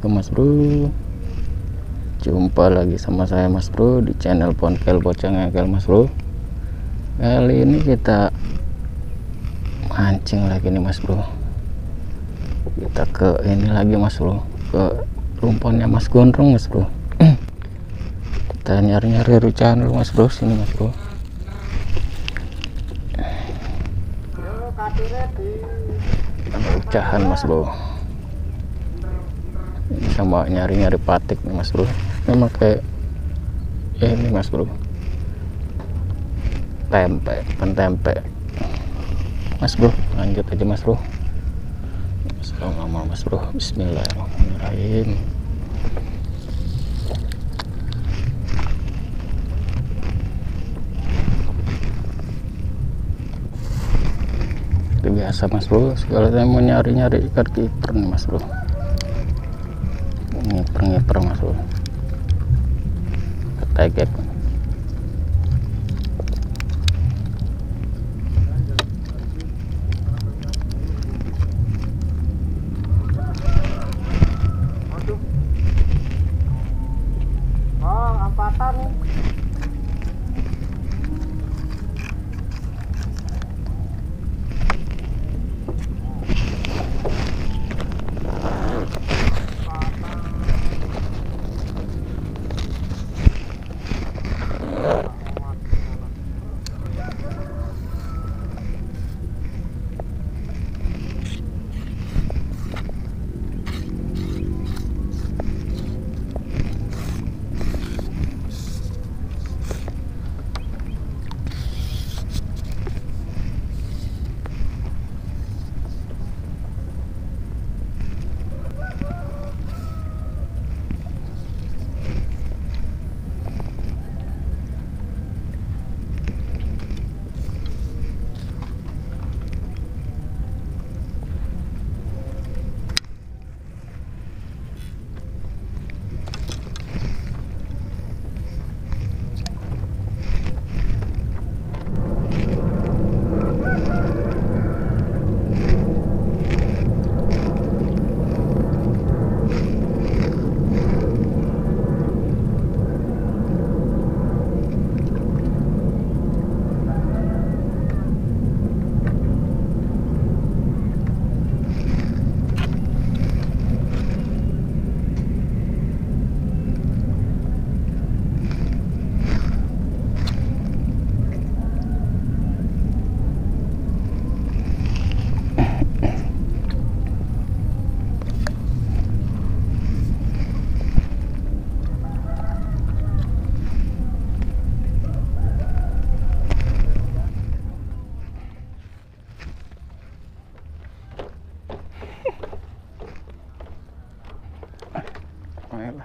Assalamualaikum mas bro. Jumpa lagi sama saya mas bro Di channel Ponkel Bocah Ngegel mas bro. Kali ini kita Mancing lagi nih mas bro. Kita ke ini lagi mas bro. Ke rumponnya mas gondrong mas bro. Kita nyari-nyari channel mas bro Sini mas bro. Ucahan mas bro sama nyari-nyari patik nih mas bro. Memang kayak ini mas bro. Tempe pentempe mas bro lanjut aja mas bro. Assalamualaikum mas bro. Bismillahirrahmanirrahim. Biasa mas bro. Segala mau nyari-nyari ikan kiper nih mas bro ngiper-ngiper mas bro ketegek Ayolah.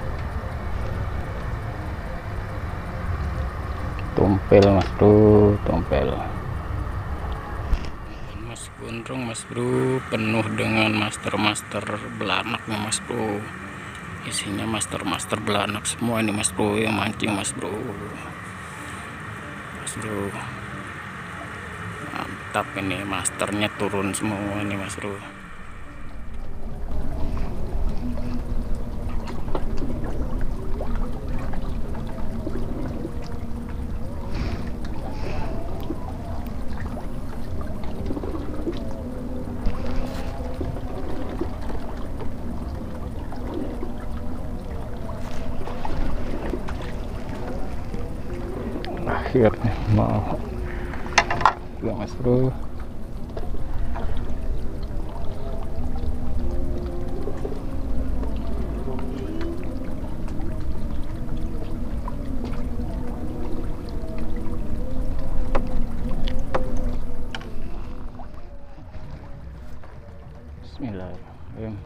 Tompel mas bro, tompel. Mas gondrong mas bro, penuh dengan master-master belanak nih mas bro. Isinya master-master belanak semua ini mas bro yang mancing mas bro. Mas bro. Mantap ini masternya turun semua nih mas bro. Akhirnya mau ya mas bro Bismillahirrahmanirrahim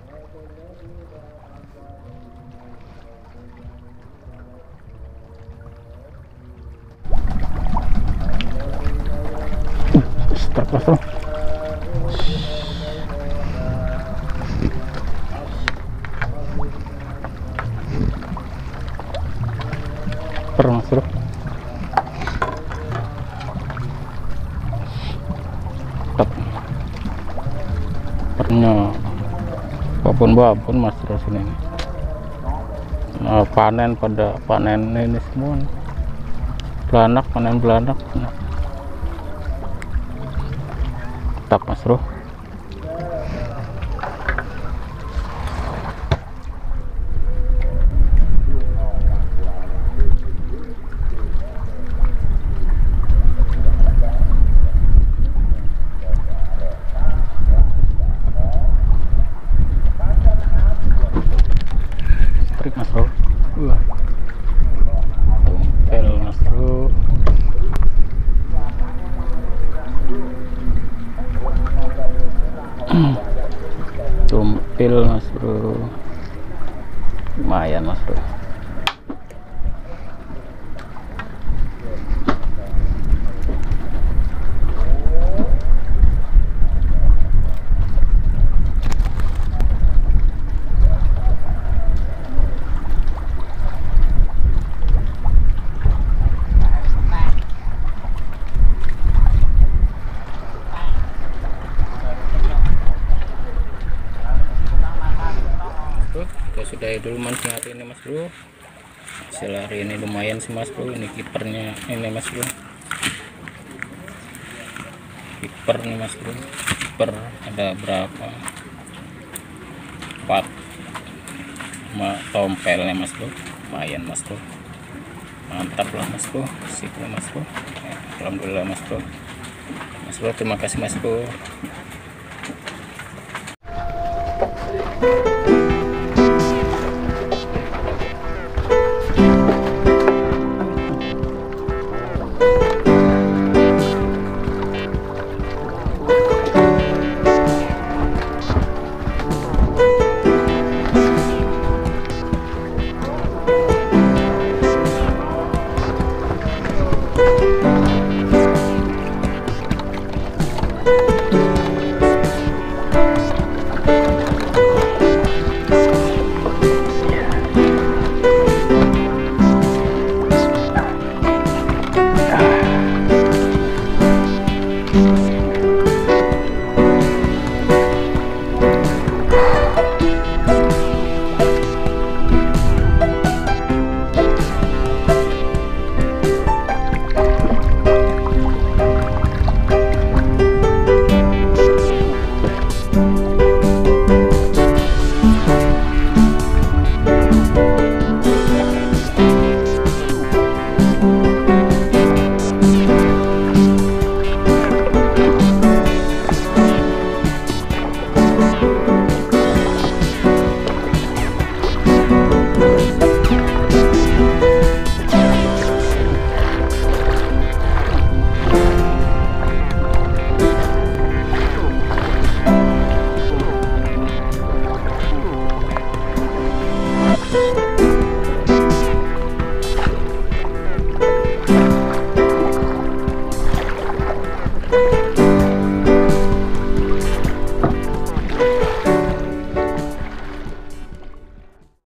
Start mas bro Per mas bro Stop pernya apa pun apa pun mas terus ini nah, panen pada panen ini semua belanak panen belanak nah. Tak mas trik mas bro Wah. tumpel mas bro tumpil mas bro. Lumayan mas bro kita sudahi dulu mancing hari ini mas bro hasil hari ini lumayan sih mas bro ini kipernya ini mas bro kiper nih mas bro kiper ada berapa empat tompelnya mas bro lumayan mas bro mantap lah mas bro sip lah mas bro Ya, alhamdulillah mas bro mas bro terima kasih mas bro